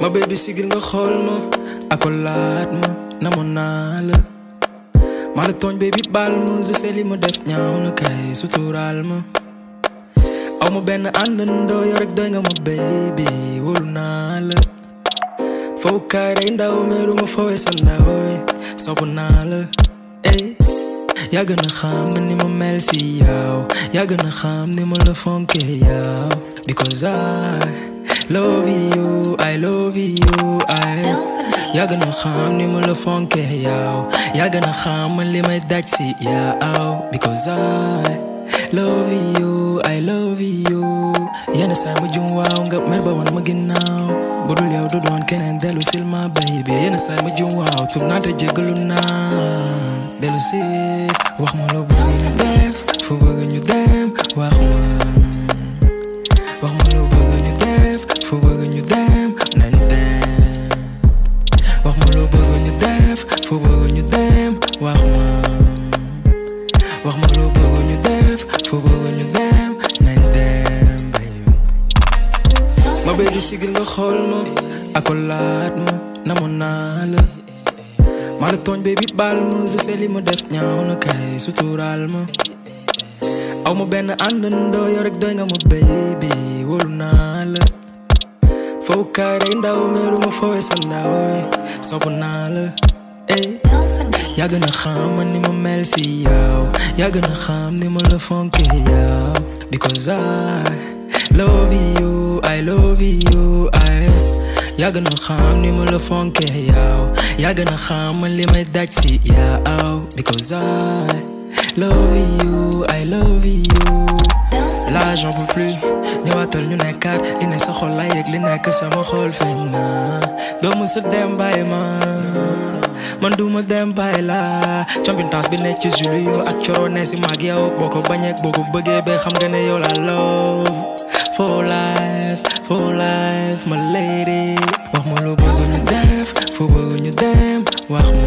ma baby sigil nga xool ma akolaat ma namoon naa la maa la tooñ baal ma gisee ma def ñaaw na kay suturaal ma aw ma benn àndandoo yow rek doy nga ma baby wóolu naa la foo kaay ndaw meeru ma foowee sa ndaw sopp naa la ey yaa xam ni ma mel si yow yaa xam ni ma la fonkee yow because I love you I love you I yaa gën a xam ni mu la fonke yow yaa gën a xam man li may daj si yow because I love you I love you yenn saa ma jum waaw nga mer ba woon ma ginnaaw bu dul yow du doon keneen dellu sil ma baby yenn saa ma jum waaw tub naa te jégalu naa dellu si wax ma lu bëgg ñu def fu bëgg ñu dem wax ma def foo bëgg ñu dem wax ma wax ma loo bëgg ñu def foo bëgg ñu dem nañ dem baby ma baby sigil nga xool ma akolaat ma namoon naa la maa la tooñ baby baal ma gis ma def ñaaw na kay suturaal ma aw ma benn àndandoo yow rek doy nga ma baby wóolu naa Foucaire ainda o meu rumo foi essa nawe Só por eh. nada eh. Yaa gën a xam man ni ma mel si yow yaa gën a xam ni ma la fonke Yao. because I love you I love you I eh. yaa gën a xam ni ma la fonke Yao. yaa gën a xam man li may daj si Yao. because I love you I love you là j'en peux plus ni ñu nekkaat li ne sa xol lay yëg li nekk sama xol feeñ na doo dem bay e ma man du ma dem bay e la tas bi nekk ci ak ne si yow boko ko bañeek je xam nga ne yow la love for life for life my lady wax ma lu bëgg ñu def fu bëgg ñu dem wax